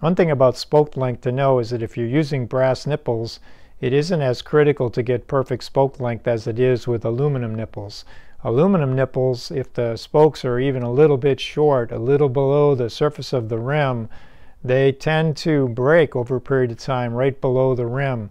One thing about spoke length to know is that if you're using brass nipples, it isn't as critical to get perfect spoke length as it is with aluminum nipples. Aluminum nipples, if the spokes are even a little bit short, a little below the surface of the rim, they tend to break over a period of time right below the rim.